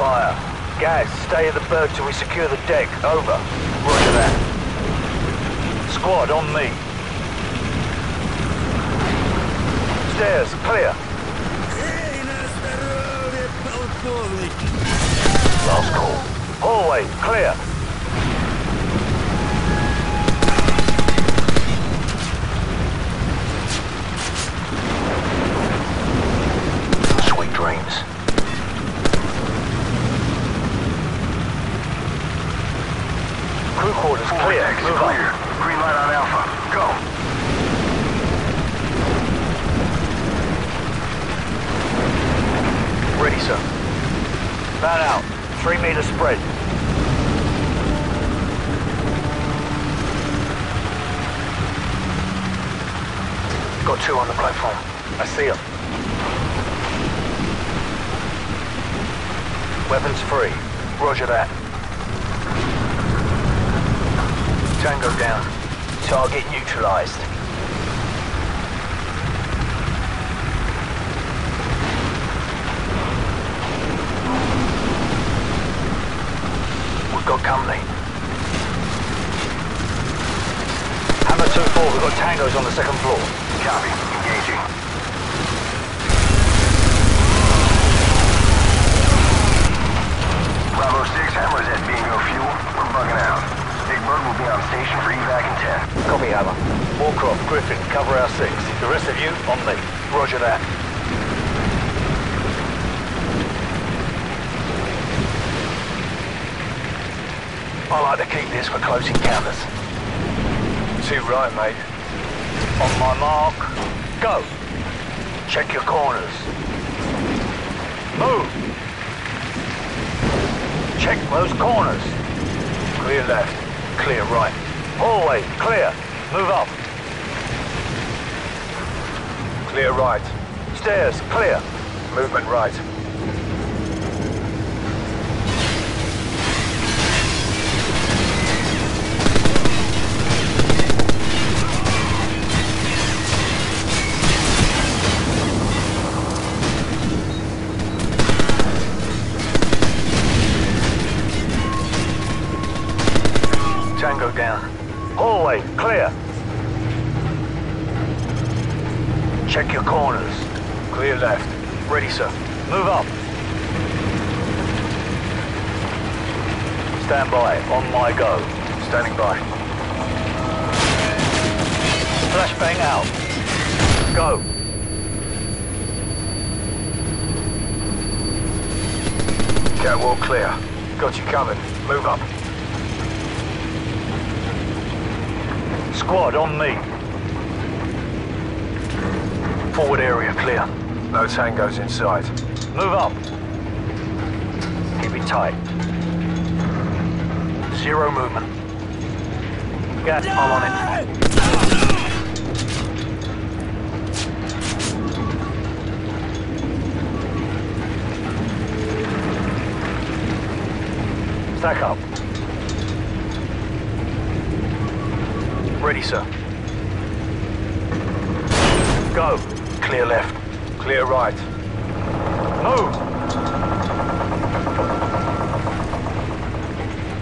fire. Gaz, stay at the berg till we secure the deck. Over. Roger that. Squad, on me. Stairs, clear. Last call. Hallway, clear. Sweet dreams. Crew quarters clear. Vortex Move clear. on. Green light on Alpha. Go. Ready, sir. Fan out. Three meter spread. Got two on the platform. I see them. Weapons free. Roger that. Tango down. Target neutralized. We've got company. Hammer 2-4, we've got tangos on the second floor. Copy. Engaging. Bravo 6, Hammer's at Bingo Fuel. We're bugging out. Big Bird will be on station for evac in 10. Copy, Hammer. Wallcroft, Griffen, cover our six. The rest of you, on me. Roger that. I like to keep this for close encounters. Too right, mate. On my mark, go. Check your corners. Move. Check those corners. Clear left, clear right. Hallway, clear. Move up. Clear right. Stairs, clear. Movement right. Tango down. Hallway, clear. Check your corners. Clear left. Ready, sir. Move up. Stand by. On my go. Standing by. Flashbang out. Go. Catwalk clear. Got you covered. Move up. Squad, on me. Forward area clear. No tangos inside. Move up. Keep it tight. Zero movement. Gaz, I'm on it. Stack up. Ready, sir. Go. Clear left. Clear right. Move.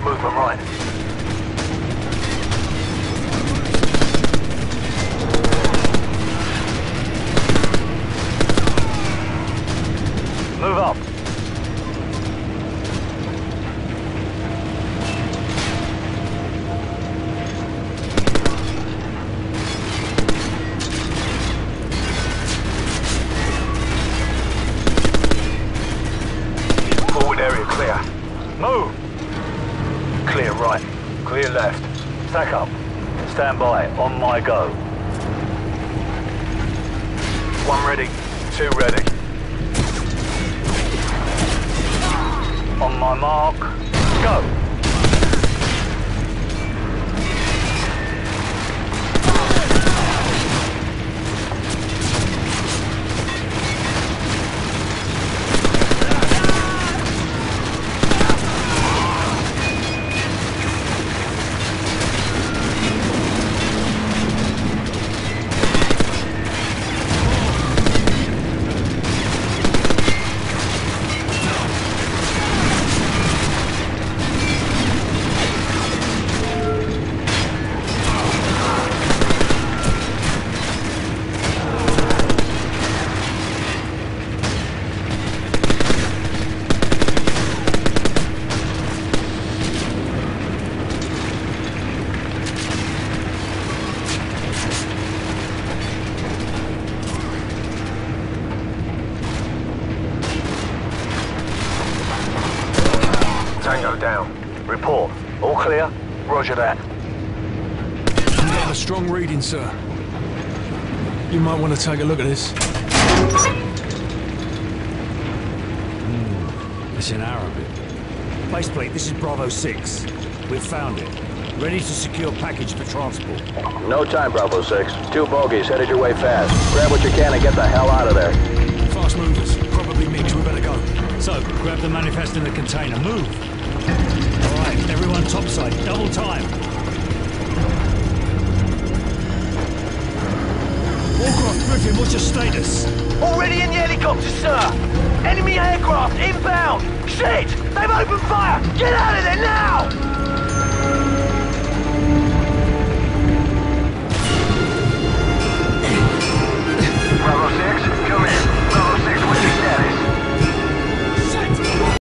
Movement right. Clear left. Stack up. Stand by. On my go. One ready. Two ready. On my mark. Go! Down. Report. All clear? Roger that. I'm getting a strong reading, sir. You might want to take a look at this. Hmm, it's in Arabic. Baseplate, this is Bravo 6. We've found it. Ready to secure package for transport. No time, Bravo 6. Two bogies headed your way fast. Grab what you can and get the hell out of there. Fast movers. Probably MiGs. We better go. So, grab the manifest in the container. Move! Everyone topside. Double time. Wallcroft Griffen, what's your status? Already in the helicopter, sir! Enemy aircraft inbound! Shit! They've opened fire! Get out of there now!